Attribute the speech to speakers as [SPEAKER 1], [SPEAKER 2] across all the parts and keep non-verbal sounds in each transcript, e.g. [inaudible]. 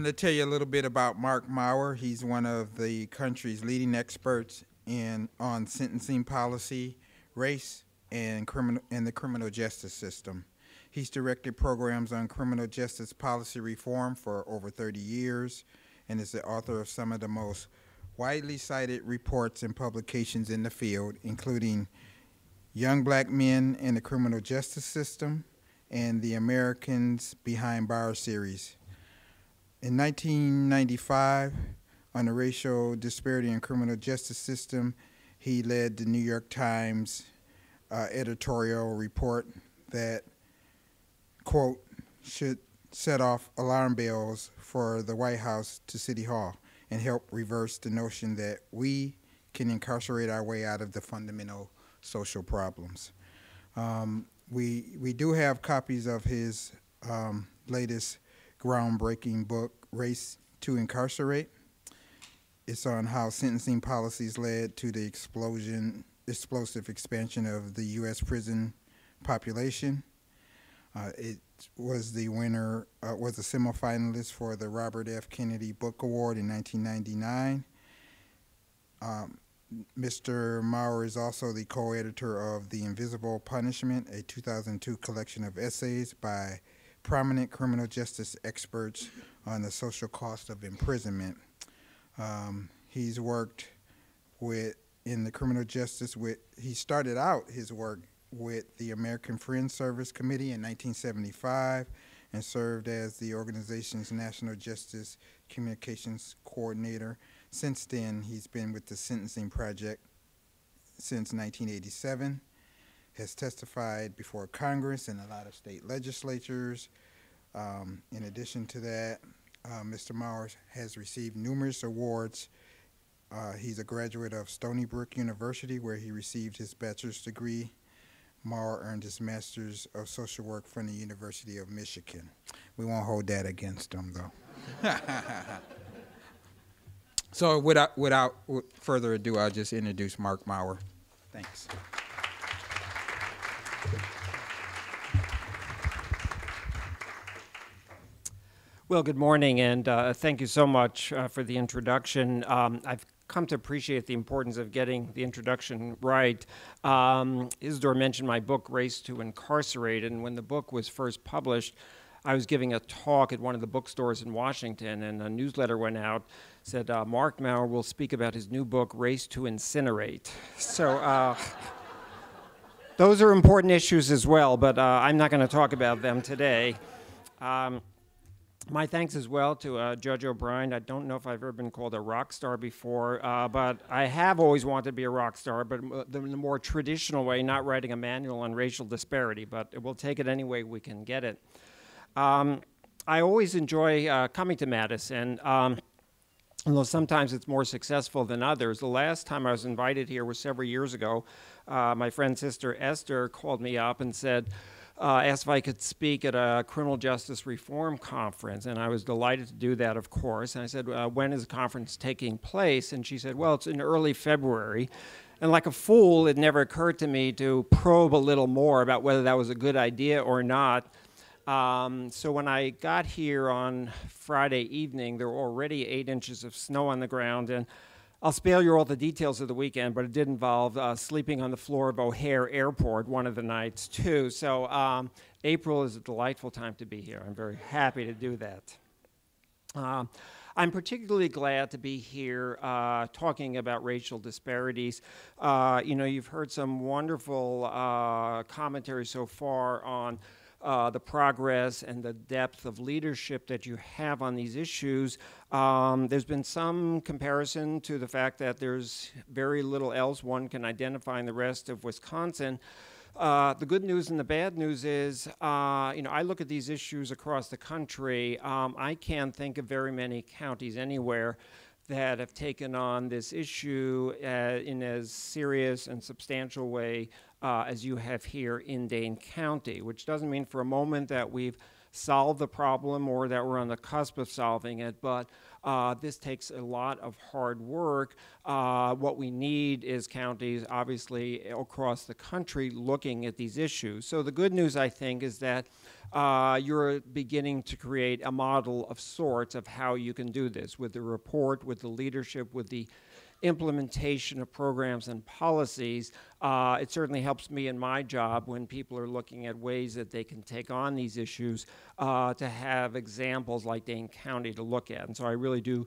[SPEAKER 1] I'm going to tell you a little bit about Marc Mauer. He's one of the country's leading experts in on sentencing policy, race, and criminal and the criminal justice system. He's directed programs on criminal justice policy reform for over 30 years and is the author of some of the most widely cited reports and publications in the field, including Young Black Men in the Criminal Justice System and the Americans Behind Bars series. In 1995, on the racial disparity in criminal justice system, he led the New York Times uh, editorial report that, quote, should set off alarm bells for the White House to City Hall and help reverse the notion that we can incarcerate our way out of the fundamental social problems. Um, we, we do have copies of his um, latest groundbreaking book, Race to Incarcerate. It's on how sentencing policies led to the explosion, explosive expansion of the U.S. prison population. Uh, it was the winner, uh, was a semifinalist for the Robert F. Kennedy Book Award in 1999. Um, Mr. Mauer is also the co-editor of The Invisible Punishment, a 2002 collection of essays by prominent criminal justice experts on the social cost of imprisonment. Um, he's worked with in the criminal justice with he started out his work with the American Friends Service Committee in 1975 and served as the organization's National Justice Communications Coordinator. Since then, he's been with the Sentencing Project since 1987, has testified before Congress and a lot of state legislatures. Um, in addition to that, uh, Mr. Mauer has received numerous awards. Uh, he's a graduate of Stony Brook University, where he received his bachelor's degree Mauer earned his Master's of Social Work from the University of Michigan. We won't hold that against him, though. [laughs] so, without, without further ado, I'll just introduce Marc Mauer. Thanks.
[SPEAKER 2] Well, good morning, and uh, thank you so much uh, for the introduction. Um, I've come to appreciate the importance of getting the introduction right. Um, Isidore mentioned my book, Race to Incarcerate, and when the book was first published, I was giving a talk at one of the bookstores in Washington, and a newsletter went out said uh, Marc Mauer will speak about his new book, Race to Incinerate. So. Those are important issues as well, but uh, I'm not going to talk about them today. Um, my thanks as well to uh, Judge O'Brien. I don't know if I've ever been called a rock star before, uh, but I have always wanted to be a rock star, but the, the more traditional way, not writing a manual on racial disparity, but we'll take it any way we can get it. Um, I always enjoy uh, coming to Madison. Um, although sometimes it's more successful than others. The last time I was invited here was several years ago. Uh, my friend sister Esther called me up and said, uh, asked if I could speak at a criminal justice reform conference, and I was delighted to do that, of course. And I said, uh, When is the conference taking place? And she said, Well, it's in early February. And like a fool, it never occurred to me to probe a little more about whether that was a good idea or not. Um, so when I got here on Friday evening, there were already eight inches of snow on the ground, and I'll spare you all the details of the weekend, but it did involve uh, sleeping on the floor of O'Hare Airport one of the nights, too. So um, April is a delightful time to be here. I'm very happy to do that. Uh, I'm particularly glad to be here uh, talking about racial disparities. Uh, you know, you've heard some wonderful uh, commentary so far on uh, the progress and the depth of leadership that you have on these issues. Um, there's been some comparison to the fact that there's very little else one can identify in the rest of Wisconsin. Uh, the good news and the bad news is, uh, you know, I look at these issues across the country. Um, I can't think of very many counties anywhere that have taken on this issue uh, in as serious and substantial way uh, as you have here in Dane County, which doesn't mean for a moment that we've solved the problem or that we're on the cusp of solving it, but uh, this takes a lot of hard work. Uh, what we need is counties, obviously, across the country looking at these issues. So the good news, I think, is that uh, you're beginning to create a model of sorts of how you can do this with the report, with the leadership, with the implementation of programs and policies. Uh, it certainly helps me in my job when people are looking at ways that they can take on these issues uh, to have examples like Dane County to look at. And so I really do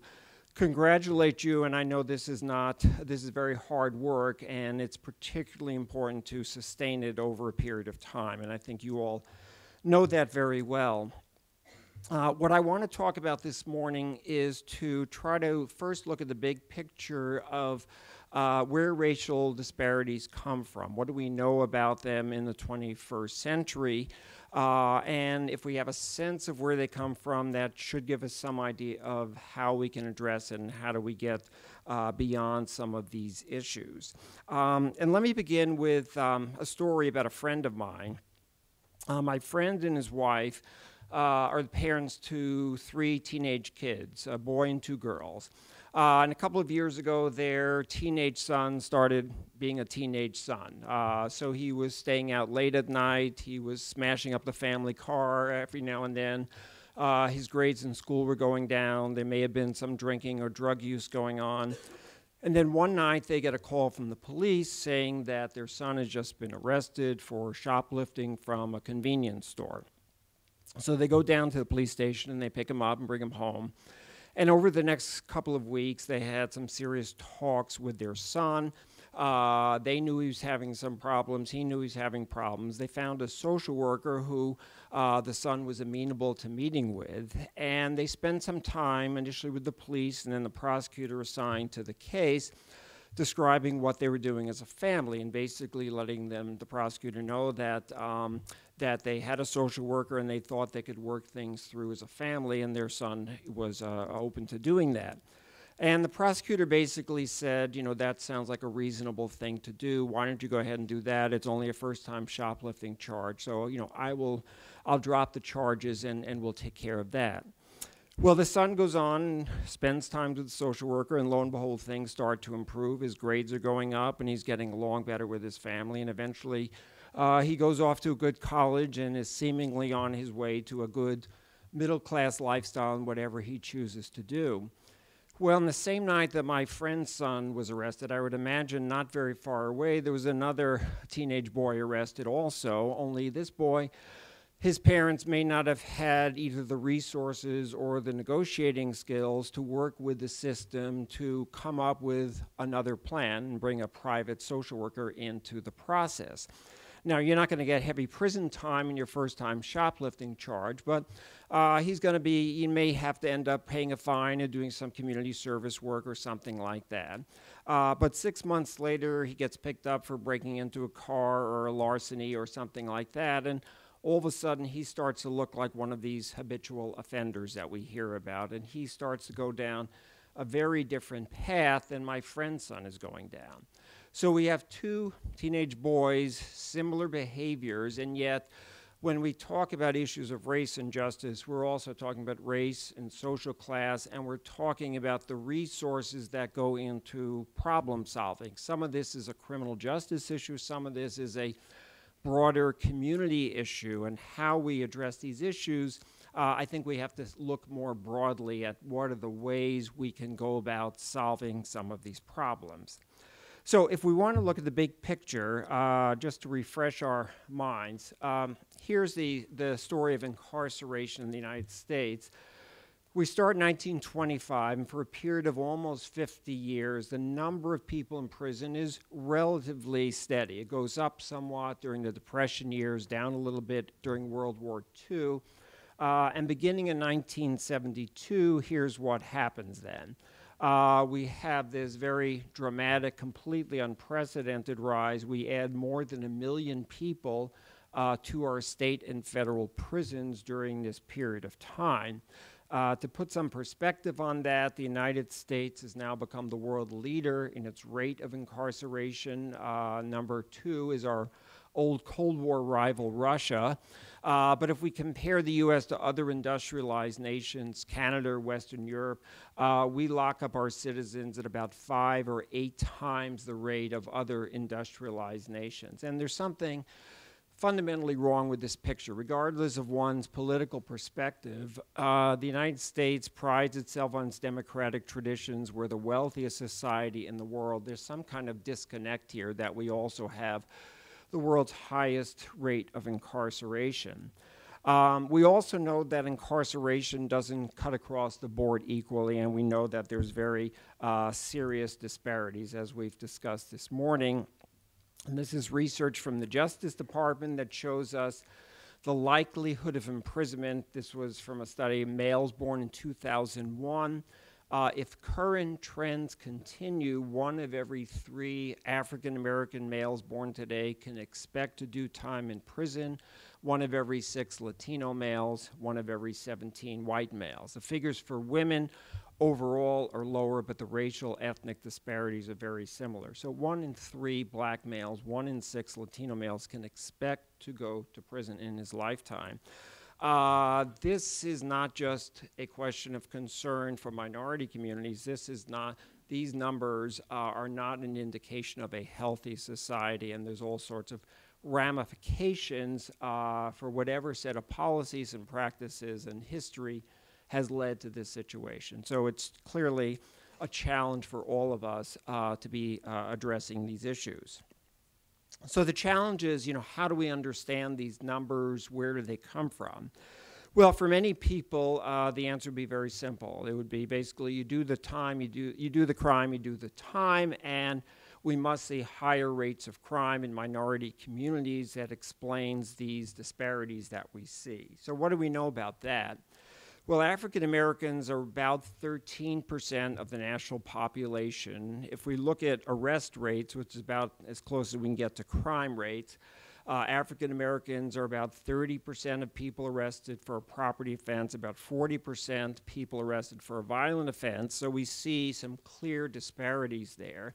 [SPEAKER 2] congratulate you and i know this is not this is very hard work and it's particularly important to sustain it over a period of time and i think you all know that very well uh, what I want to talk about this morning is to try to first look at the big picture of uh, where racial disparities come from. What do we know about them in the 21st century? Uh, and if we have a sense of where they come from, that should give us some idea of how we can address it and how do we get uh, beyond some of these issues. Um, and let me begin with um, a story about a friend of mine. Uh, my friend and his wife uh, are the parents to three teenage kids, a boy and two girls. Uh, and a couple of years ago, their teenage son started being a teenage son. Uh, so he was staying out late at night. He was smashing up the family car every now and then. Uh, his grades in school were going down. There may have been some drinking or drug use going on. And then one night they get a call from the police saying that their son has just been arrested for shoplifting from a convenience store. So they go down to the police station and they pick him up and bring him home. And over the next couple of weeks, they had some serious talks with their son. Uh, they knew he was having some problems. He knew he was having problems. They found a social worker who uh, the son was amenable to meeting with. And they spent some time initially with the police and then the prosecutor assigned to the case describing what they were doing as a family and basically letting them, the prosecutor, know that um, that they had a social worker and they thought they could work things through as a family, and their son was uh, open to doing that. And the prosecutor basically said, you know, that sounds like a reasonable thing to do. Why don't you go ahead and do that? It's only a first time shoplifting charge. So, you know, I will, I'll drop the charges and, and we'll take care of that. Well, the son goes on, spends time with the social worker, and lo and behold, things start to improve. His grades are going up, and he's getting along better with his family. And eventually, uh, he goes off to a good college and is seemingly on his way to a good middle class lifestyle and whatever he chooses to do. Well, on the same night that my friend's son was arrested, I would imagine not very far away, there was another teenage boy arrested also, only this boy his parents may not have had either the resources or the negotiating skills to work with the system to come up with another plan and bring a private social worker into the process. Now, you're not going to get heavy prison time in your first time shoplifting charge, but uh, he's going to be, he may have to end up paying a fine and doing some community service work or something like that. Uh, but six months later, he gets picked up for breaking into a car or a larceny or something like that. And all of a sudden he starts to look like one of these habitual offenders that we hear about, and he starts to go down a very different path than my friend's son is going down. So we have two teenage boys, similar behaviors, and yet when we talk about issues of race and justice, we're also talking about race and social class, and we're talking about the resources that go into problem solving. Some of this is a criminal justice issue, some of this is a broader community issue and how we address these issues, uh, I think we have to look more broadly at what are the ways we can go about solving some of these problems. So, if we want to look at the big picture, uh, just to refresh our minds, um, here's the, the story of incarceration in the United States. We start in 1925, and for a period of almost 50 years, the number of people in prison is relatively steady. It goes up somewhat during the Depression years, down a little bit during World War II. Uh, and beginning in 1972, here's what happens then. Uh, we have this very dramatic, completely unprecedented rise. We add more than a million people uh, to our state and federal prisons during this period of time. Uh, to put some perspective on that, the United States has now become the world leader in its rate of incarceration. Uh, number two is our old Cold War rival, Russia. Uh, but if we compare the U.S. to other industrialized nations, Canada, Western Europe, uh, we lock up our citizens at about five or eight times the rate of other industrialized nations. And there's something fundamentally wrong with this picture. Regardless of one's political perspective, uh, the United States prides itself on its democratic traditions. We're the wealthiest society in the world. There's some kind of disconnect here that we also have the world's highest rate of incarceration. Um, we also know that incarceration doesn't cut across the board equally, and we know that there's very uh, serious disparities, as we've discussed this morning. And this is research from the Justice Department that shows us the likelihood of imprisonment. This was from a study of males born in 2001. Uh, if current trends continue, one of every three African American males born today can expect to do time in prison. One of every six Latino males, one of every 17 white males. The figures for women overall are lower, but the racial ethnic disparities are very similar. So one in three black males, one in six Latino males can expect to go to prison in his lifetime. Uh, this is not just a question of concern for minority communities. This is not, these numbers uh, are not an indication of a healthy society, and there's all sorts of ramifications uh, for whatever set of policies and practices and history has led to this situation. So it's clearly a challenge for all of us uh, to be uh, addressing these issues. So the challenge is, you know, how do we understand these numbers? Where do they come from? Well, for many people, uh, the answer would be very simple. It would be basically you do the time, you do you do the crime, you do the time, and we must see higher rates of crime in minority communities that explains these disparities that we see. So what do we know about that? Well, African Americans are about 13% of the national population. If we look at arrest rates, which is about as close as we can get to crime rates, uh, African Americans are about 30% of people arrested for a property offense, about 40% people arrested for a violent offense. So we see some clear disparities there.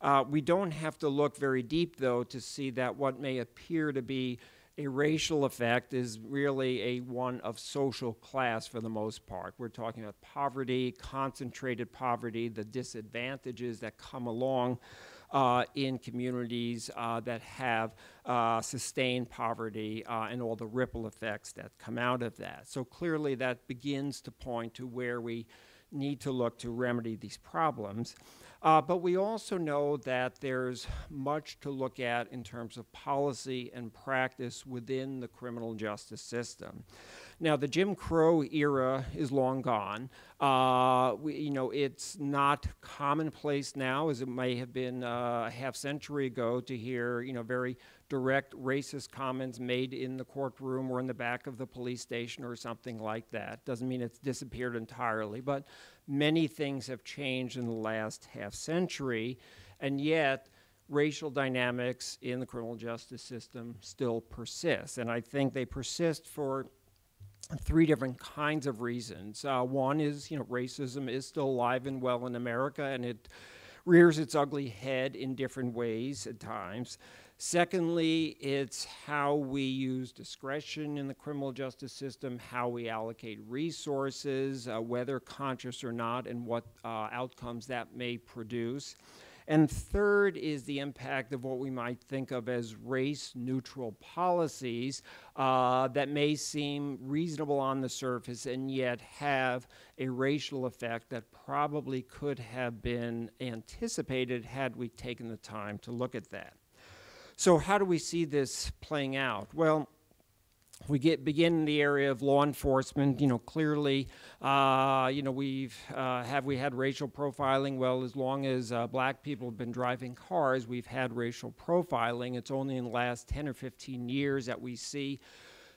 [SPEAKER 2] Uh, we don't have to look very deep, though, to see that what may appear to be a racial effect is really a one of social class for the most part. We're talking about poverty, concentrated poverty, the disadvantages that come along uh, in communities uh, that have uh, sustained poverty uh, and all the ripple effects that come out of that. So clearly that begins to point to where we need to look to remedy these problems. Uh, but we also know that there's much to look at in terms of policy and practice within the criminal justice system. Now, the Jim Crow era is long gone. Uh, we, you know, it's not commonplace now, as it may have been uh, a half century ago, to hear, you know, very direct racist comments made in the courtroom or in the back of the police station or something like that. Doesn't mean it's disappeared entirely, but many things have changed in the last half century, and yet racial dynamics in the criminal justice system still persist. And I think they persist for three different kinds of reasons. Uh, one is, you know, racism is still alive and well in America, and it rears its ugly head in different ways at times. Secondly, it's how we use discretion in the criminal justice system, how we allocate resources, uh, whether conscious or not, and what uh, outcomes that may produce. And third is the impact of what we might think of as race neutral policies uh, that may seem reasonable on the surface and yet have a racial effect that probably could have been anticipated had we taken the time to look at that. So, how do we see this playing out? Well, we get begin in the area of law enforcement. You know, clearly, uh, you know, we've uh, have we had racial profiling? Well, as long as uh, black people have been driving cars, we've had racial profiling. It's only in the last 10 or 15 years that we see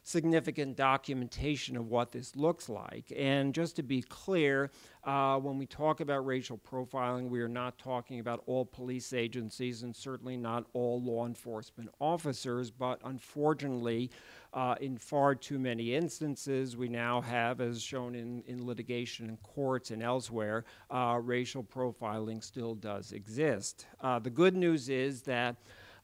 [SPEAKER 2] significant documentation of what this looks like. And just to be clear, uh, when we talk about racial profiling, we are not talking about all police agencies and certainly not all law enforcement officers, but unfortunately, uh, in far too many instances, we now have, as shown in, in litigation in courts and elsewhere, uh, racial profiling still does exist. Uh, the good news is that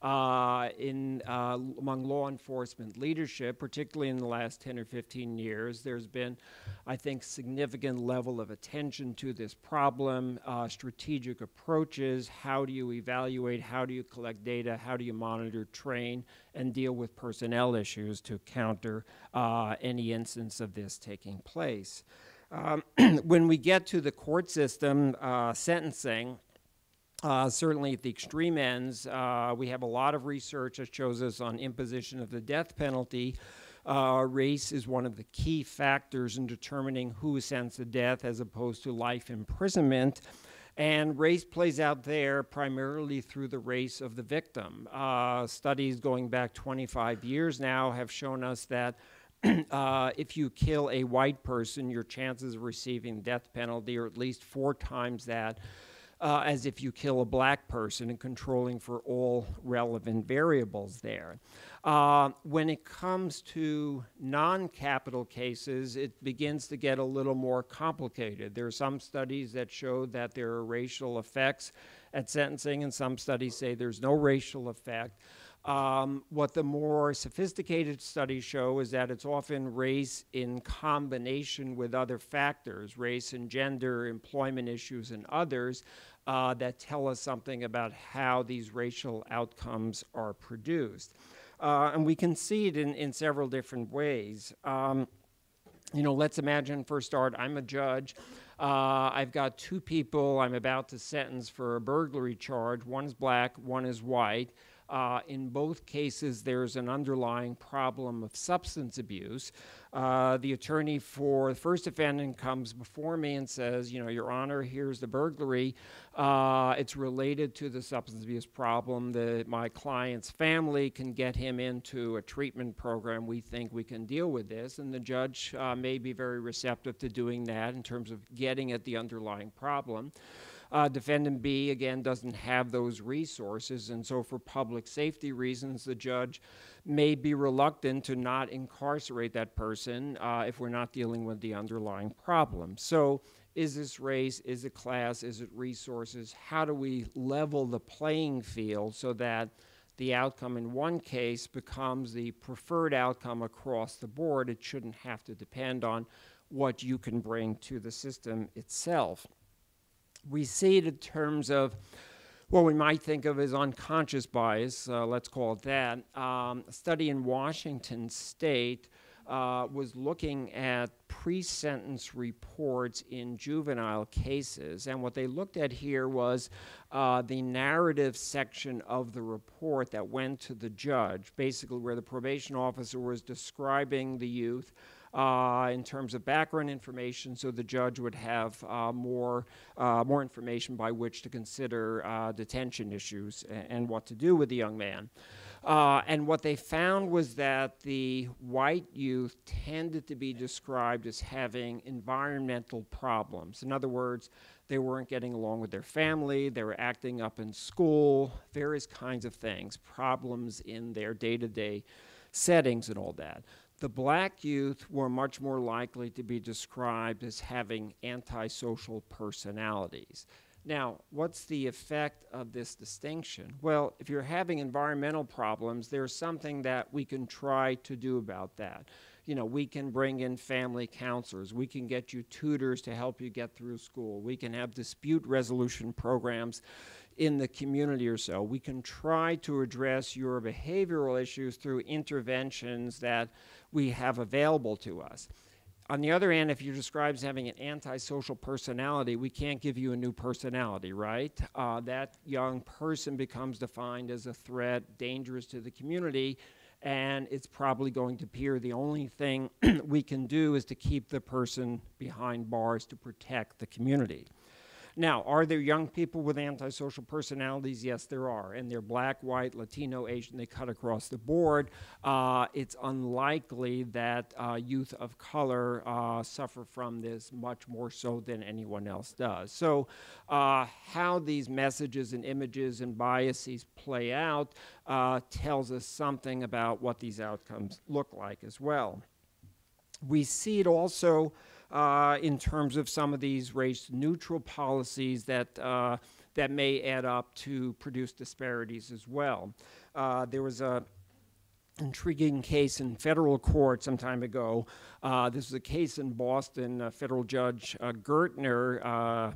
[SPEAKER 2] uh, in uh, among law enforcement leadership, particularly in the last 10 or 15 years. There's been, I think, significant level of attention to this problem, uh, strategic approaches. How do you evaluate? How do you collect data? How do you monitor, train, and deal with personnel issues to counter uh, any instance of this taking place? Um, [clears throat] when we get to the court system, uh, sentencing, uh, certainly at the extreme ends, uh, we have a lot of research that shows us on imposition of the death penalty. Uh, race is one of the key factors in determining who is sentenced to death as opposed to life imprisonment. And race plays out there primarily through the race of the victim. Uh, studies going back 25 years now have shown us that [clears throat] uh, if you kill a white person, your chances of receiving death penalty are at least four times that uh, as if you kill a black person and controlling for all relevant variables there. Uh, when it comes to non capital cases, it begins to get a little more complicated. There are some studies that show that there are racial effects at sentencing, and some studies say there's no racial effect. Um, what the more sophisticated studies show is that it's often race in combination with other factors, race and gender, employment issues, and others, uh, that tell us something about how these racial outcomes are produced. Uh, and we can see it in, in several different ways. Um, you know, let's imagine for a start, I'm a judge. Uh, I've got two people I'm about to sentence for a burglary charge. One is black, one is white. Uh, in both cases, there's an underlying problem of substance abuse. Uh, the attorney for the first defendant comes before me and says, You know, Your Honor, here's the burglary. Uh, it's related to the substance abuse problem. That my client's family can get him into a treatment program. We think we can deal with this. And the judge uh, may be very receptive to doing that in terms of getting at the underlying problem. Uh, defendant B, again, doesn't have those resources, and so for public safety reasons, the judge may be reluctant to not incarcerate that person uh, if we're not dealing with the underlying problem. So, is this race? Is it class? Is it resources? How do we level the playing field so that the outcome in one case becomes the preferred outcome across the board? It shouldn't have to depend on what you can bring to the system itself we see it in terms of what we might think of as unconscious bias, uh, let's call it that. Um, a study in Washington state uh, was looking at pre sentence reports in juvenile cases. And what they looked at here was uh, the narrative section of the report that went to the judge, basically, where the probation officer was describing the youth uh, in terms of background information, so the judge would have uh, more, uh, more information by which to consider uh, detention issues and, and, what to do with the young man. Uh, and what they found was that the white youth tended to be described as having environmental problems. In other words, they weren't getting along with their family, they were acting up in school, various kinds of things, problems in their day to day settings and all that the black youth were much more likely to be described as having antisocial personalities. Now, what's the effect of this distinction? Well, if you're having environmental problems, there's something that we can try to do about that. You know, we can bring in family counselors, we can get you tutors to help you get through school, we can have dispute resolution programs in the community or so. We can try to address your behavioral issues through interventions that we have available to us. On the other hand, if you're described as having an antisocial personality, we can't give you a new personality, right? Uh, that young person becomes defined as a threat, dangerous to the community, and it's probably going to appear the only thing [clears throat] we can do is to keep the person behind bars to protect the community. Now, are there young people with antisocial personalities? Yes, there are. And they're black, white, Latino, Asian, they cut across the board. Uh, it's unlikely that uh, youth of color uh, suffer from this much more so than anyone else does. So, uh, how these messages and images and biases play out uh, tells us something about what these outcomes look like as well. We see it also uh, in terms of some of these race neutral policies that, uh, that may add up to produce disparities as well. Uh, there was a intriguing case in federal court some time ago. Uh, this was a case in Boston. Uh, federal judge uh, Gertner. Uh,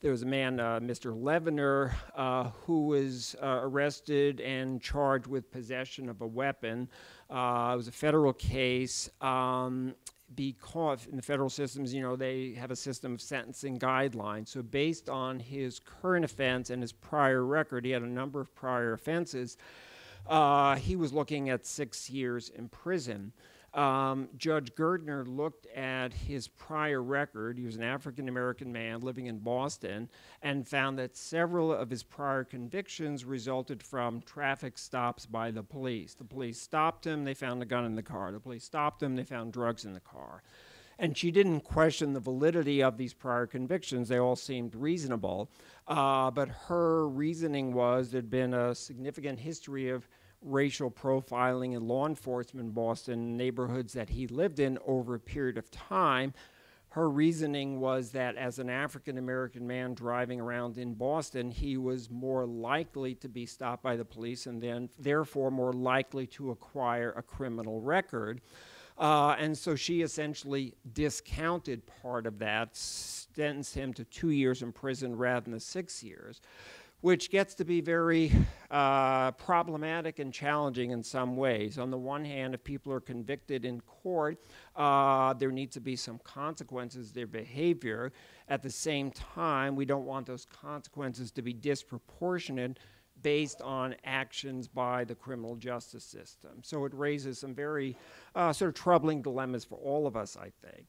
[SPEAKER 2] there was a man, uh, Mr. Leviner, uh, who was arrested and charged with possession of a weapon. it was a federal case. Um, because in the federal systems, you know, they have a system of sentencing guidelines. So, based on his current offense and his prior record, he had a number of prior offenses uh, he was looking at six years in prison. Um, Judge Gertner looked at his prior record. He was an African American man living in Boston and found that several of his prior convictions resulted from traffic stops by the police. The police stopped him, they found a gun in the car. The police stopped him, they found drugs in the car. And she didn't question the validity of these prior convictions. They all seemed reasonable. Uh, but her reasoning was there'd been a significant history of racial profiling in law enforcement in Boston neighborhoods that he lived in over a period of time. Her reasoning was that as an African American man driving around in Boston, he was more likely to be stopped by the police and then, therefore, more likely to acquire a criminal record. Uh, and so she essentially discounted part of that, sentenced him to two years in prison rather than the six years, which gets to be very uh, problematic and challenging in some ways. On the one hand, if people are convicted in court, uh, there needs to be some consequences to their behavior. At the same time, we don't want those consequences to be disproportionate based on actions by the criminal justice system. So it raises some very uh, sort of troubling dilemmas for all of us, I think.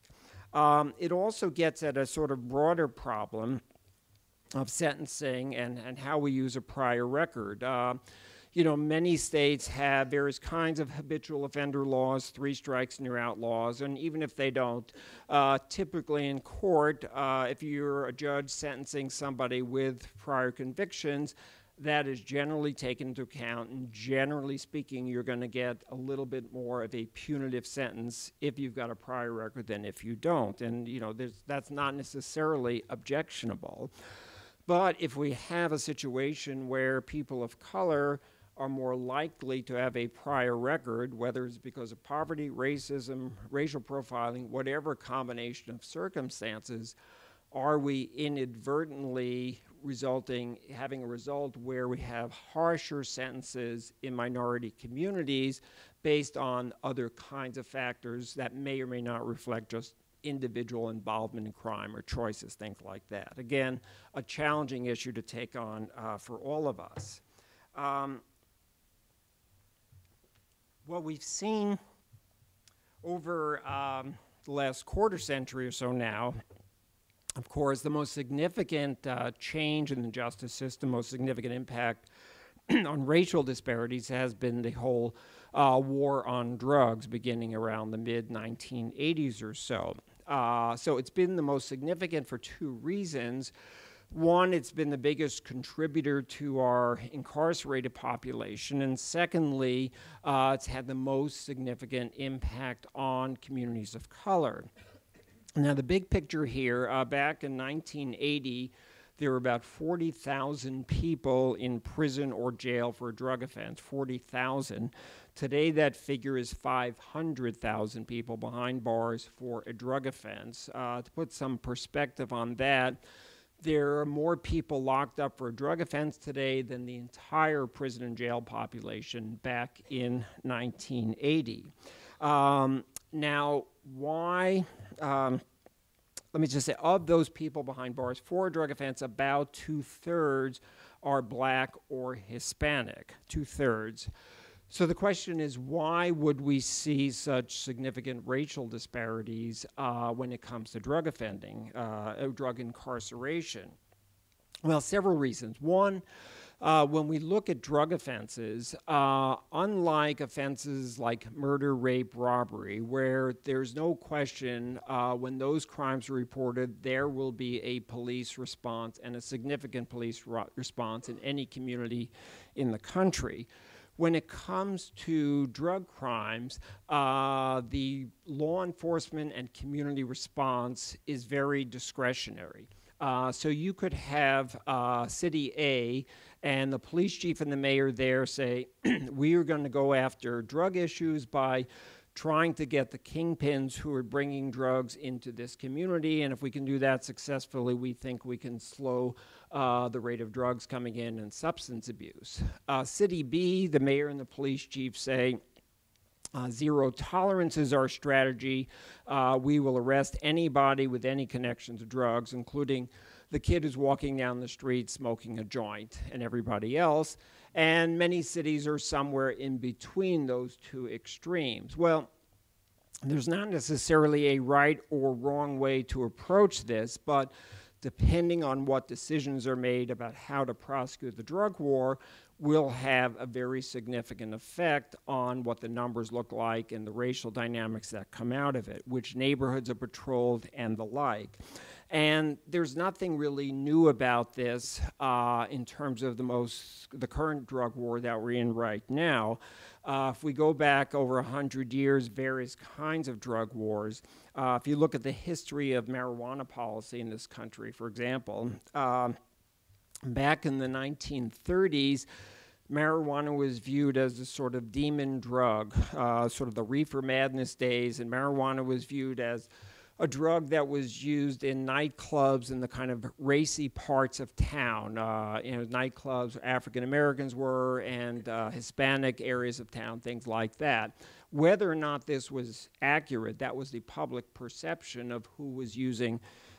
[SPEAKER 2] Um, it also gets at a sort of broader problem of sentencing and, and how we use a prior record. Uh, you know, many states have various kinds of habitual offender laws, three strikes and you're out laws, and even if they don't, uh, typically in court, uh, if you're a judge sentencing somebody with prior convictions, that is generally taken into account, and generally speaking, you're going to get a little bit more of a punitive sentence if you've got a prior record than if you don't. And you know, that's not necessarily objectionable. But if we have a situation where people of color are more likely to have a prior record, whether it's because of poverty, racism, racial profiling, whatever combination of circumstances, are we inadvertently resulting having a result where we have harsher sentences in minority communities based on other kinds of factors that may or may not reflect just individual involvement in crime or choices, things like that. Again, a challenging issue to take on uh, for all of us. Um, what we've seen over um, the last quarter century or so now of course, the most significant uh, change in the justice system, most significant impact [clears throat] on racial disparities has been the whole uh, war on drugs beginning around the mid 1980s or so. Uh, so it's been the most significant for two reasons. One, it's been the biggest contributor to our incarcerated population. And secondly, uh, it's had the most significant impact on communities of color. Now, the big picture here uh, back in 1980, there were about 40,000 people in prison or jail for a drug offense. 40,000. Today, that figure is 500,000 people behind bars for a drug offense. Uh, to put some perspective on that, there are more people locked up for a drug offense today than the entire prison and jail population back in 1980. Um, now, why? Um, let me just say, of those people behind bars for a drug offense, about two thirds are black or Hispanic. Two thirds. So the question is, why would we see such significant racial disparities uh, when it comes to drug offending, uh, drug incarceration? Well, several reasons. One, uh, when we look at drug offenses, uh, unlike offenses like murder, rape, robbery, where there's no question uh, when those crimes are reported, there will be a police response and a significant police response in any community in the country. When it comes to drug crimes, uh, the law enforcement and community response is very discretionary. Uh, so you could have uh, City A and the police chief and the mayor there say, [clears throat] we are going to go after drug issues by trying to get the kingpins who are bringing drugs into this community. And if we can do that successfully, we think we can slow uh, the rate of drugs coming in and substance abuse. Uh, City B, the mayor and the police chief say, uh, zero tolerance is our strategy. Uh, we will arrest anybody with any connection to drugs, including the kid who's walking down the street smoking a joint and everybody else. And many cities are somewhere in between those two extremes. Well, there's not necessarily a right or wrong way to approach this, but depending on what decisions are made about how to prosecute the drug war, will have a very significant effect on what the numbers look like and the racial dynamics that come out of it, which neighborhoods are patrolled, and the like. And there's nothing really new about this uh, in terms of the most the current drug war that we're in right now. Uh, if we go back over 100 years, various kinds of drug wars. Uh, if you look at the history of marijuana policy in this country, for example, um, back in the 1930s, marijuana was viewed as a sort of demon drug, uh, sort of the reefer madness days, and marijuana was viewed as a drug that was used in nightclubs in the kind of racy parts of town. Uh, you know, nightclubs African Americans were and uh, Hispanic areas of town, things like that. Whether or not this was accurate, that was the public perception of who was using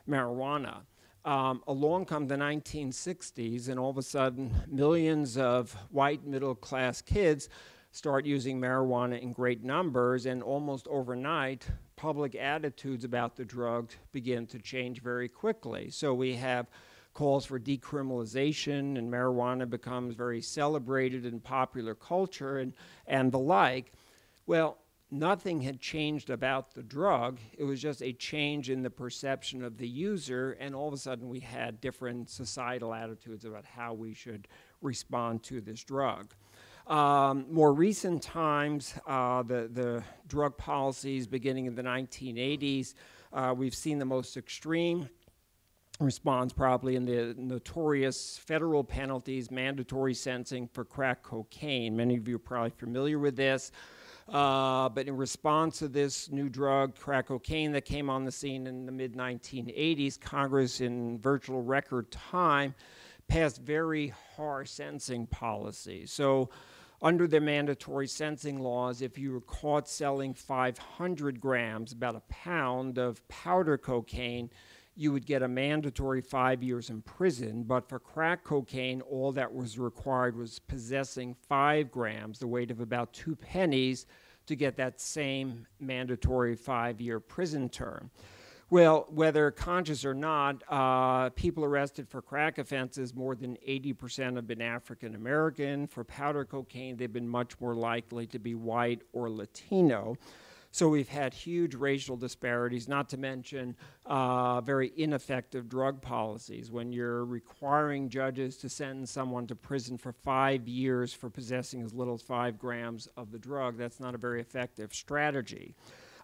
[SPEAKER 2] marijuana. Um, along come the 1960s, and all of a sudden, millions of white middle class kids start using marijuana in great numbers, and almost overnight, public attitudes about the drug begin to change very quickly. So we have calls for decriminalization, and marijuana becomes very celebrated in popular culture and, and the like. Well, nothing had changed about the drug. It was just a change in the perception of the user, and all of a sudden we had different societal attitudes about how we should respond to this drug. Um, more recent times, uh, the, the drug policies beginning in the 1980s, uh, we've seen the most extreme response probably in the notorious federal penalties, mandatory sentencing for crack cocaine. Many of you are probably familiar with this. Uh, but in response to this new drug, crack cocaine, that came on the scene in the mid 1980s, Congress, in virtual record time, passed very harsh sentencing policies. So, under the mandatory sentencing laws, if you were caught selling 500 grams, about a pound of powder cocaine, you would get a mandatory five years in prison. But for crack cocaine, all that was required was possessing five grams, the weight of about two pennies, to get that same mandatory five year prison term. Well, whether conscious or not, uh, people arrested for crack offenses, more than 80% have been African American. For powder cocaine, they've been much more likely to be white or Latino. So we've had huge racial disparities, not to mention uh, very ineffective drug policies. When you're requiring judges to sentence someone to prison for five years for possessing as little as five grams of the drug, that's not a very effective strategy.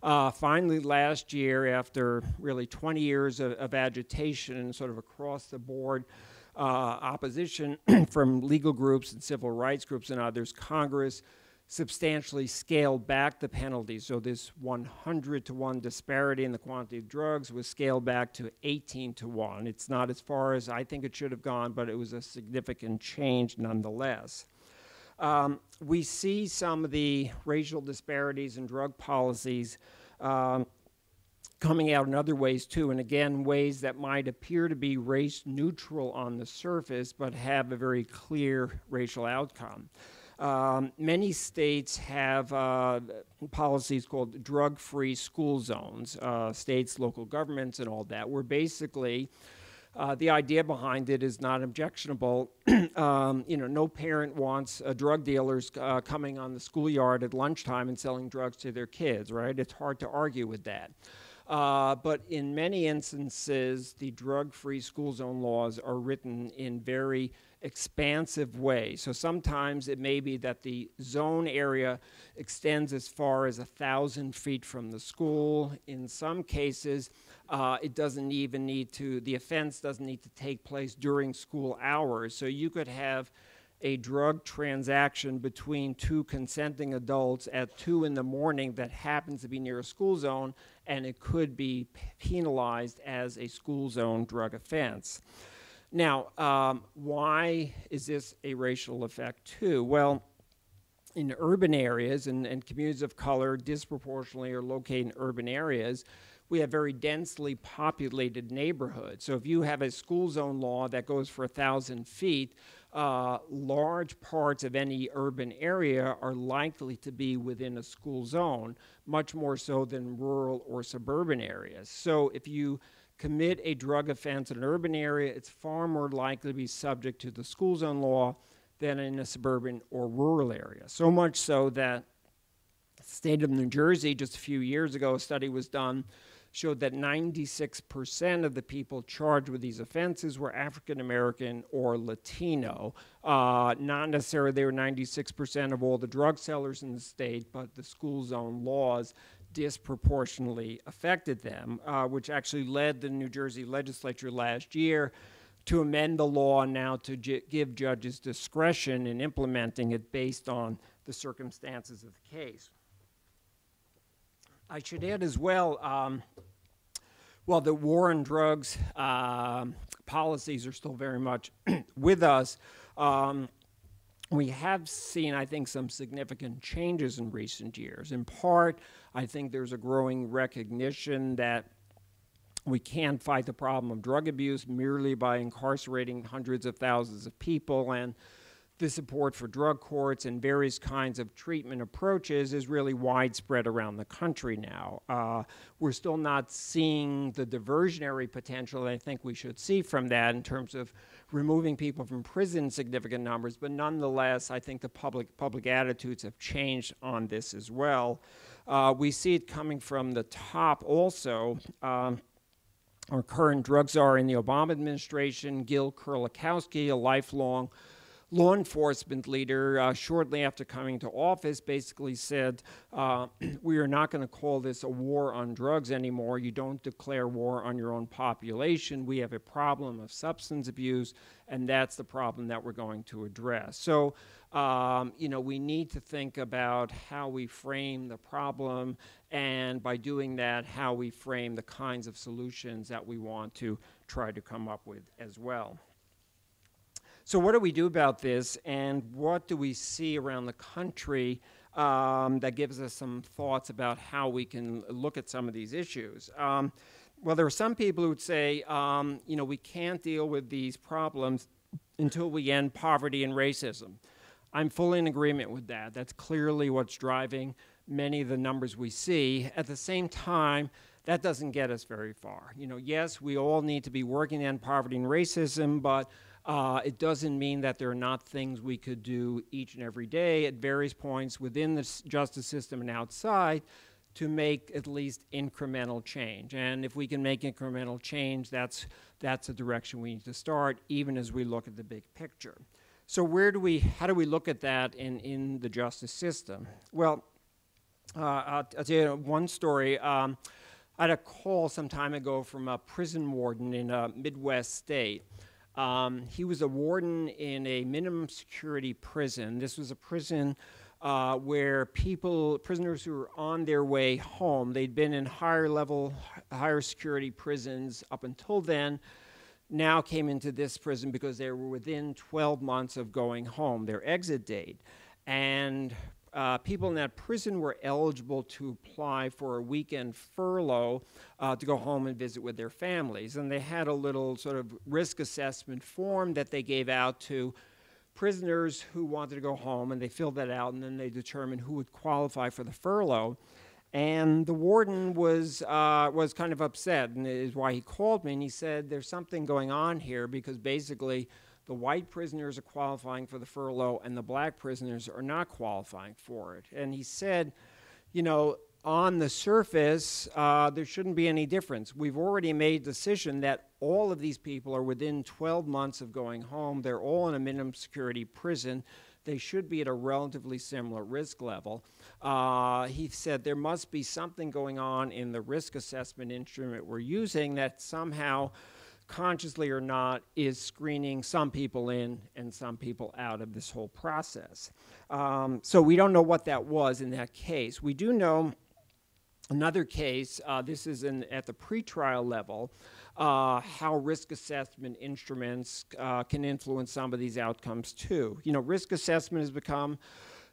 [SPEAKER 2] Uh, finally, last year, after really 20 years of, of agitation, sort of across the board, uh, opposition [clears throat] from legal groups and civil rights groups and others, Congress substantially scaled back the penalties. So this 100 to 1 disparity in the quantity of drugs was scaled back to 18 to 1. It's not as far as I think it should have gone, but it was a significant change nonetheless. Um, we see some of the racial disparities in drug policies um, coming out in other ways too, and again, ways that might appear to be race neutral on the surface but have a very clear racial outcome. Um, many states have uh, policies called drug free school zones, uh, states, local governments, and all that, where basically uh, the idea behind it is not objectionable. [clears throat] um, you know, no parent wants uh, drug dealers uh, coming on the schoolyard at lunchtime and selling drugs to their kids, right? It's hard to argue with that. Uh, but in many instances, the drug free school zone laws are written in very expansive way. So sometimes it may be that the zone area extends as far as a thousand feet from the school. In some cases, uh, it doesn't even need to, the offense doesn't need to take place during school hours. So you could have a drug transaction between two consenting adults at 2 in the morning that happens to be near a school zone, and it could be penalized as a school zone drug offense. Now, um, why is this a racial effect too? Well, in urban areas and, and communities of color disproportionately are located in urban areas, we have very densely populated neighborhoods. So if you have a school zone law that goes for a thousand feet, uh, large parts of any urban area are likely to be within a school zone, much more so than rural or suburban areas. So if you commit a drug offense in an urban area, it's far more likely to be subject to the school zone law than in a suburban or rural area. So much so that the state of New Jersey, just a few years ago, a study was done showed that 96% of the people charged with these offenses were African American or Latino. Uh, not necessarily they were 96% of all the drug sellers in the state, but the school zone laws disproportionately affected them, uh, which actually led the New Jersey legislature last year to amend the law now to give judges discretion in implementing it based on the circumstances of the case. I should add as well, um, well, the war on drugs uh, policies are still very much [clears throat] with us. Um, we have seen, I think, some significant changes in recent years. In part, I think there's a growing recognition that we can't fight the problem of drug abuse merely by incarcerating hundreds of thousands of people and the support for drug courts and various kinds of treatment approaches is really widespread around the country now. Uh, we're still not seeing the diversionary potential I think we should see from that in terms of removing people from prison in significant numbers, but nonetheless, I think the public, public attitudes have changed on this as well. Uh, we see it coming from the top also. Um, our current drug czar in the Obama administration, Gil Kerlikowske, a lifelong law enforcement leader, uh, shortly after coming to office, basically said, uh, [clears throat] We are not going to call this a war on drugs anymore. You don't declare war on your own population. We have a problem of substance abuse, and that's the problem that we're going to address. So, um, you know, we need to think about how we frame the problem, and by doing that, how we frame the kinds of solutions that we want to try to come up with as well. So, what do we do about this, and what do we see around the country um, that gives us some thoughts about how we can look at some of these issues? Um, well, there are some people who would say, um, you know, we can't deal with these problems until we end poverty and racism. I'm fully in agreement with that. That's clearly what's driving many of the numbers we see. At the same time, that doesn't get us very far. You know, yes, we all need to be working on poverty and racism, but uh, it doesn't mean that there are not things we could do each and every day at various points within the justice system and outside to make at least incremental change. And if we can make incremental change, that's, that's a direction we need to start, even as we look at the big picture. So where do we, how do we look at that in, in the justice system? Well, uh, I'll, I'll, tell you one story. Um, I had a call some time ago from a prison warden in a Midwest state um, he was a warden in a minimum security prison. This was a prison uh, where people, prisoners who were on their way home, they'd been in higher level, higher security prisons up until then, now came into this prison because they were within 12 months of going home, their exit date. And uh, people in that prison were eligible to apply for a weekend furlough uh, to go home and visit with their families. And they had a little sort of risk assessment form that they gave out to prisoners who wanted to go home, and they filled that out, and then they determined who would qualify for the furlough. And the warden was uh, was kind of upset, and is why he called me. And he said, "There's something going on here because basically." the white prisoners are qualifying for the furlough and the black prisoners are not qualifying for it. And he said, you know, on the surface, uh, there shouldn't be any difference. We've already made a decision that all of these people are within 12 months of going home. They're all in a minimum security prison. They should be at a relatively similar risk level. Uh, he said there must be something going on in the risk assessment instrument we're using that somehow consciously or not, is screening some people in and some people out of this whole process. Um, so we don't know what that was in that case. We do know another case, uh, this is in, at the pretrial level, uh, how risk assessment instruments uh, can influence some of these outcomes too. You know, risk assessment has become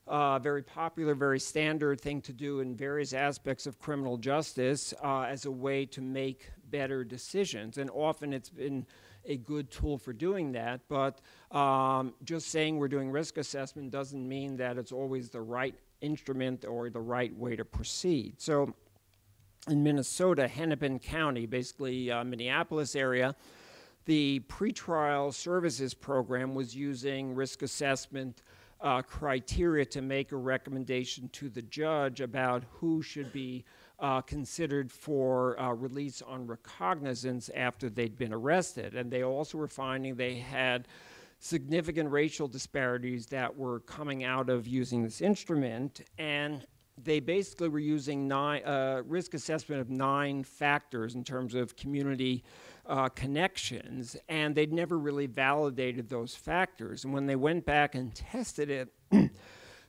[SPEAKER 2] uh, very popular, very standard thing to do in various aspects of criminal justice uh, as a way to make better decisions. And often it's been a good tool for doing that, but um, just saying we're doing risk assessment doesn't mean that it's always the right instrument or the right way to proceed. So in Minnesota, Hennepin County, basically uh, Minneapolis area, the pretrial services program was using risk assessment uh, criteria to make a recommendation to the judge about who should be uh, considered for uh, release on recognizance after they'd been arrested. And they also were finding they had significant racial disparities that were coming out of using this instrument. And they basically were using nine, uh, risk assessment of nine factors in terms of community uh, connections, and they'd never really validated those factors. And when they went back and tested it, [clears throat]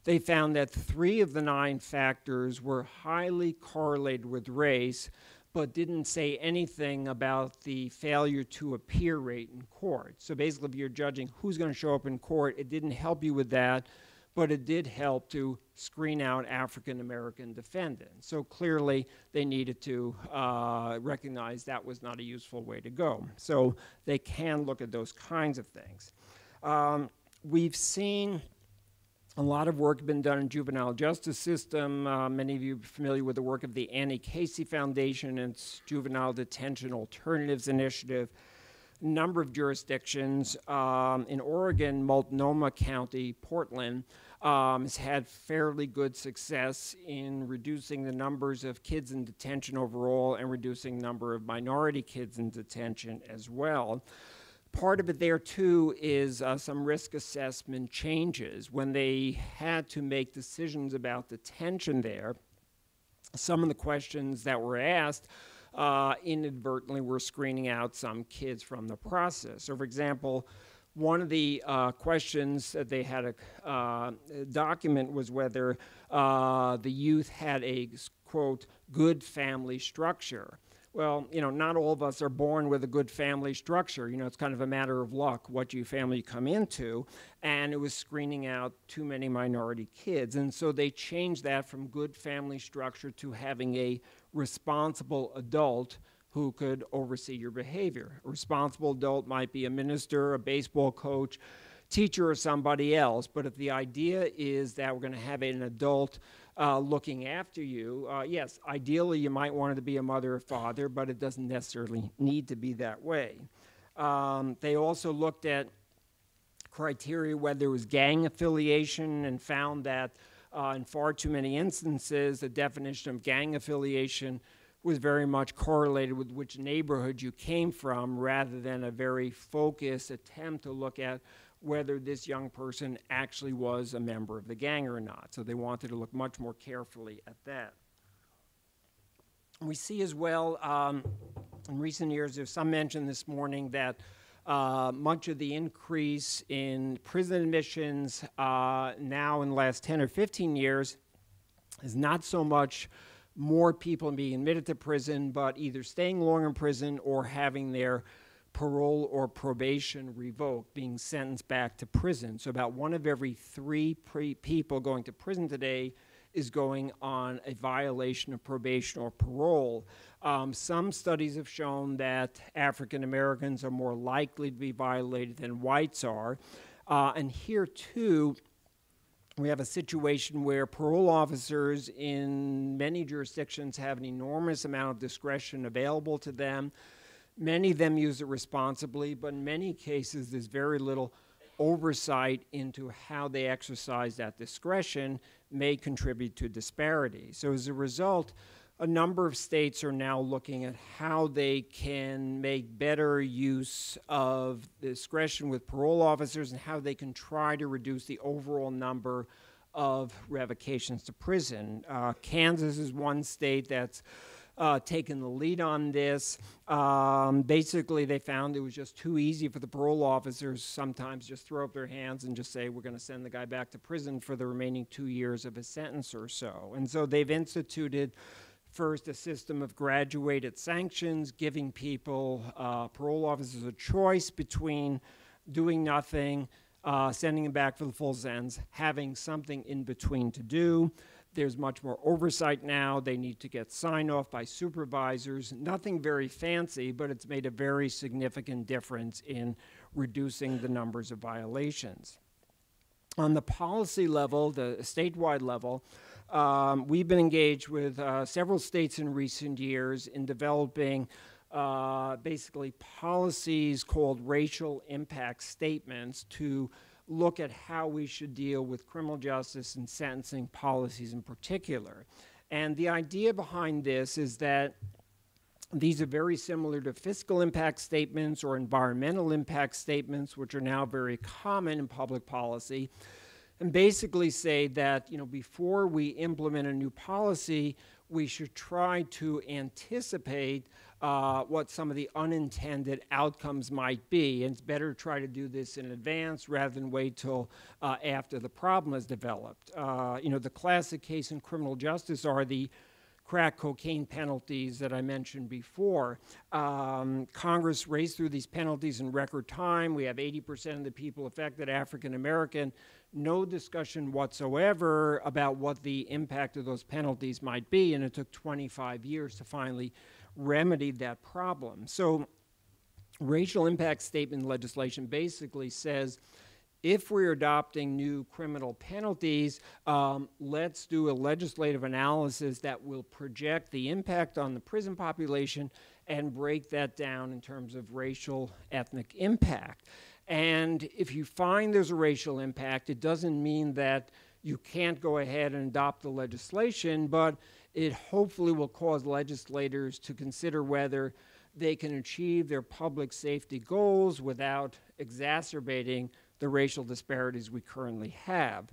[SPEAKER 2] they found that three of the nine factors were highly correlated with race, but didn't say anything about the failure to appear rate in court. So basically, if you're judging who's going to show up in court, it didn't help you with that but it did help to screen out African American defendants. So clearly, they needed to uh, recognize that was not a useful way to go. So they can look at those kinds of things. Um, we've seen a lot of work been done in juvenile justice system. Uh, many of you are familiar with the work of the Annie Casey Foundation and its Juvenile Detention Alternatives Initiative number of jurisdictions. Um, in Oregon, Multnomah County, Portland, um, has had fairly good success in reducing the numbers of kids in detention overall and reducing number of minority kids in detention as well. Part of it there too is uh, some risk assessment changes. When they had to make decisions about detention there, some of the questions that were asked uh, inadvertently were screening out some kids from the process. So, for example, one of the uh, questions that they had a uh, document was whether uh, the youth had a quote good family structure. Well, you know, not all of us are born with a good family structure. You know, it's kind of a matter of luck what you family come into, and it was screening out too many minority kids, and so they changed that from good family structure to having a responsible adult who could oversee your behavior. A responsible adult might be a minister, a baseball coach, teacher, or somebody else. But if the idea is that we're going to have an adult uh, looking after you, uh, yes, ideally you might want it to be a mother or father, but it doesn't necessarily need to be that way. Um, they also looked at criteria whether there was gang affiliation and found that uh, in far too many instances the definition of gang affiliation was very much correlated with which neighborhood you came from rather than a very focused attempt to look at whether this young person actually was a member of the gang or not. So they wanted to look much more carefully at that. We see as well um, in recent years, there's some mention this morning that uh, much of the increase in prison admissions uh, now in the last 10 or 15 years is not so much more people being admitted to prison, but either staying longer in prison or having their parole or probation revoked, being sentenced back to prison. So, about one of every three people going to prison today is going on a violation of probation or parole. Um, some studies have shown that African Americans are more likely to be violated than whites are. Uh, and here, too, we have a situation where parole officers in many jurisdictions have an enormous amount of discretion available to them. Many of them use it responsibly, but in many cases, there's very little oversight into how they exercise that discretion may contribute to disparity. So, as a result, a number of states are now looking at how they can make better use of discretion with parole officers and how they can try to reduce the overall number of revocations to prison. Uh, Kansas is one state that's uh, taken the lead on this. Um, basically, they found it was just too easy for the parole officers sometimes just throw up their hands and just say, we're going to send the guy back to prison for the remaining two years of his sentence or so. And so they've instituted first a system of graduated sanctions, giving people, uh, parole officers, a choice between doing nothing, uh, sending them back for the full sentence, having something in between to do. There's much more oversight now. They need to get sign off by supervisors. Nothing very fancy, but it's made a very significant difference in reducing the numbers of violations. On the policy level, the statewide level, um, we've been engaged with uh, several states in recent years in developing uh, basically policies called racial impact statements to look at how we should deal with criminal justice and sentencing policies in particular. And the idea behind this is that these are very similar to fiscal impact statements or environmental impact statements, which are now very common in public policy, and basically say that you know before we implement a new policy, we should try to anticipate uh, what some of the unintended outcomes might be. And it's better to try to do this in advance rather than wait till uh, after the problem has developed. Uh, you know, the classic case in criminal justice are the crack cocaine penalties that I mentioned before. Um, Congress raced through these penalties in record time. We have 80% of the people affected African American. No discussion whatsoever about what the impact of those penalties might be, and it took 25 years to finally remedy that problem. So, racial impact statement legislation basically says if we're adopting new criminal penalties, um, let's do a legislative analysis that will project the impact on the prison population and break that down in terms of racial ethnic impact. And if you find there's a racial impact, it doesn't mean that you can't go ahead and adopt the legislation, but it hopefully will cause legislators to consider whether they can achieve their public safety goals without exacerbating the racial disparities we currently have.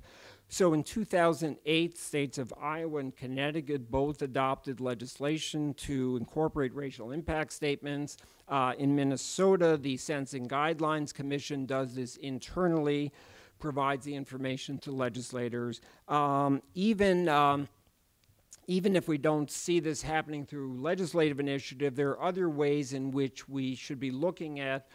[SPEAKER 2] So in 2008, states of Iowa and Connecticut both adopted legislation to incorporate racial impact statements. Uh, in Minnesota, the Sentencing Guidelines Commission does this internally, provides the information to legislators. Um, even um, even if we don't see this happening through legislative initiative, there are other ways in which we should be looking at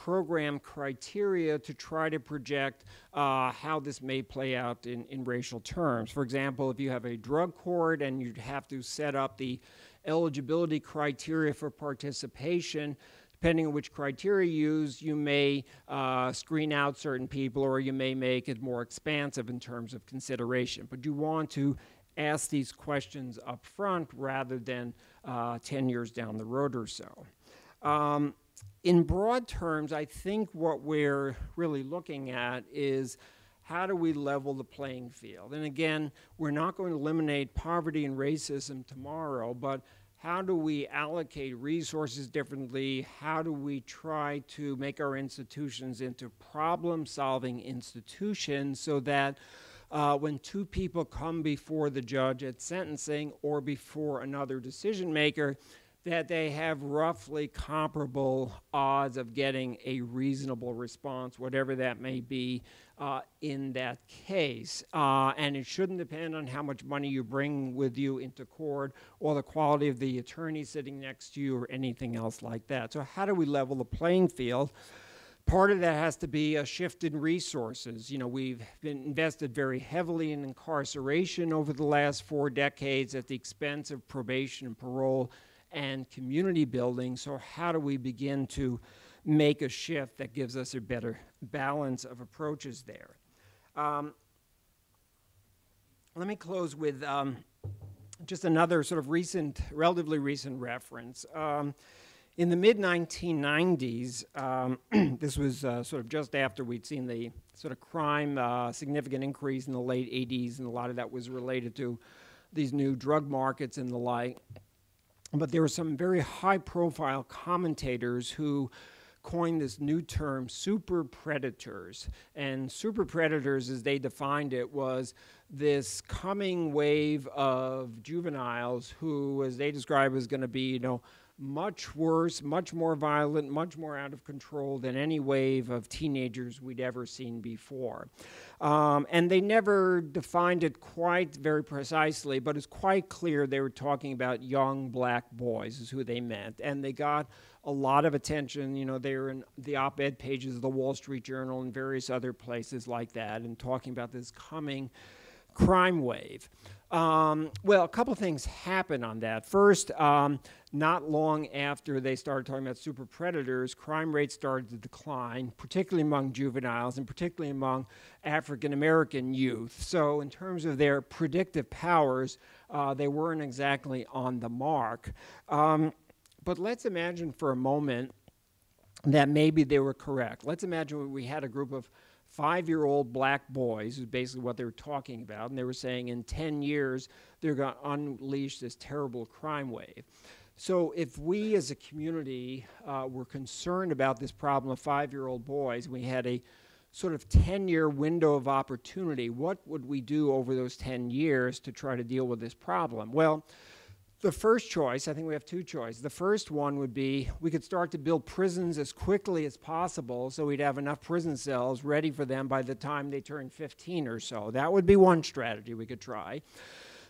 [SPEAKER 2] program criteria to try to project uh, how this may play out in, in racial terms. For example, if you have a drug court and you have to set up the eligibility criteria for participation, depending on which criteria you use, you may uh, screen out certain people or you may make it more expansive in terms of consideration. But you want to ask these questions up front rather than uh, 10 years down the road or so. Um, in broad terms, I think what we're really looking at is how do we level the playing field? And again, we're not going to eliminate poverty and racism tomorrow, but how do we allocate resources differently? How do we try to make our institutions into problem solving institutions so that uh, when two people come before the judge at sentencing or before another decision maker, that they have roughly comparable odds of getting a reasonable response, whatever that may be, uh, in that case. Uh, and it shouldn't depend on how much money you bring with you into court or the quality of the attorney sitting next to you or anything else like that. So, how do we level the playing field? Part of that has to be a shift in resources. You know, we've been invested very heavily in incarceration over the last four decades at the expense of probation and parole and community building. So, how do we begin to make a shift that gives us a better balance of approaches there? Um, let me close with um, just another sort of recent, relatively recent reference. Um, In the mid 1990s, um, [clears throat] this was uh, sort of just after we'd seen the sort of crime uh, significant increase in the late 80s, and a lot of that was related to these new drug markets and the like. But there were some very high profile commentators who coined this new term, super predators. And super predators, as they defined it, was this coming wave of juveniles who, as they described, was going to be, you know, much worse, much more violent, much more out of control than any wave of teenagers we'd ever seen before. Um, and they never defined it quite very precisely, but it's quite clear they were talking about young black boys, is who they meant. And they got a lot of attention. You know, they were in the op ed pages of the Wall Street Journal and various other places like that, and talking about this coming crime wave. Um, well, a couple things happened on that. First, um, not long after they started talking about super predators, crime rates started to decline, particularly among juveniles and particularly among African American youth. So, in terms of their predictive powers, uh, they weren't exactly on the mark. Um, but let's imagine for a moment that maybe they were correct. Let's imagine we had a group of five year old black boys, is basically what they were talking about, and they were saying in 10 years they're going to unleash this terrible crime wave. So, if we as a community uh, were concerned about this problem of five year old boys, we had a sort of 10 year window of opportunity, what would we do over those 10 years to try to deal with this problem? Well, the first choice, I think we have two choices. The first one would be we could start to build prisons as quickly as possible so we'd have enough prison cells ready for them by the time they turn 15 or so. That would be one strategy we could try.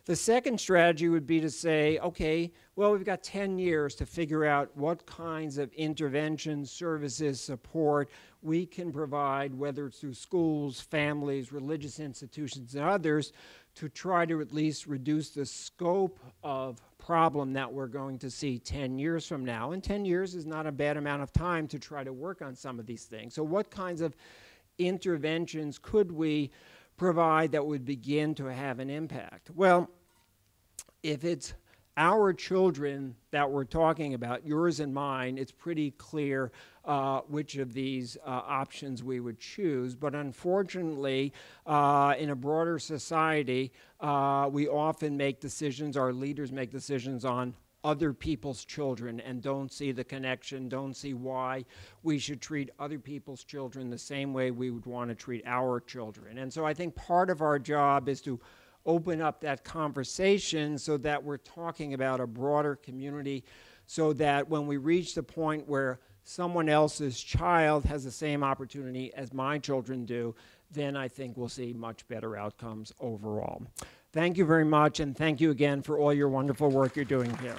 [SPEAKER 2] The second strategy would be to say, okay, well, we've got 10 years to figure out what kinds of interventions, services, support we can provide, whether it's through schools, families, religious institutions, and others, to try to at least reduce the scope of problem that we're going to see 10 years from now. And 10 years is not a bad amount of time to try to work on some of these things. So, what kinds of interventions could we provide that would begin to have an impact? Well, if it's our children that we're talking about, yours and mine, it's pretty clear uh, which of these uh, options we would choose. But unfortunately, uh, in a broader society, uh, we often make decisions, our leaders make decisions on other people's children and don't see the connection, don't see why we should treat other people's children the same way we would want to treat our children. And so I think part of our job is to open up that conversation so that we're talking about a broader community so that when we reach the point where someone else's child has the same opportunity as my children do, then I think we'll see much better outcomes overall. Thank you very much, and thank you again for all your wonderful work you're doing here.